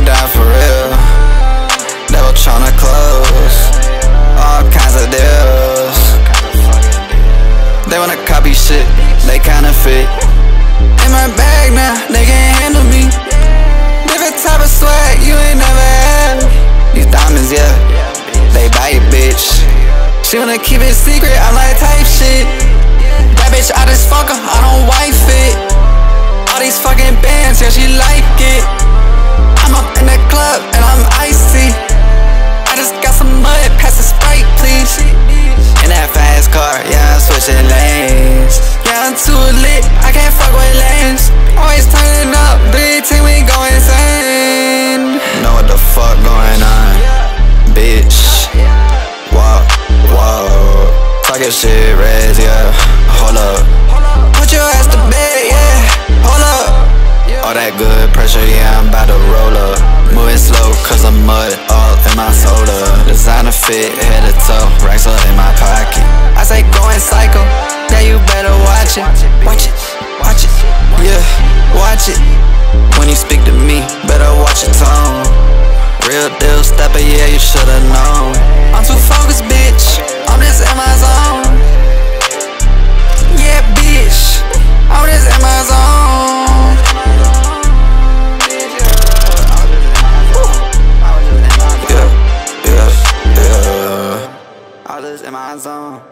me down for real. Devil tryna close, all kinds of deals. They wanna copy shit, they counterfeit. In my bag now, they can't handle me. Different type of swag you ain't never had. These diamonds, yeah, they it, bitch. She wanna keep it secret, I'm like type shit. That bitch, I just fuck her, I don't wife it. All these fucking bands, yeah, she like switching lanes. Yeah, I'm too lit, I can't fuck with lanes. Always turning up, big team, we go insane. Know what the fuck going on, bitch. Whoa, whoa. Talking shit, Rez, yeah. Hold up. Put your ass to bed, yeah. Hold up. All that good pressure, yeah, I'm about to roll up. Moving slow, cause I'm mud all in my soda. Designer fit, head to toe, racks up watch it. Watch it, watch it, yeah, watch it. When you speak to me, better watch your tone. Real deal stepper, yeah, you should've known. I'm too focused, bitch. I'm just in my zone. Yeah, bitch. I'm just in my zone. Yeah, yeah, yeah. I was just in my zone.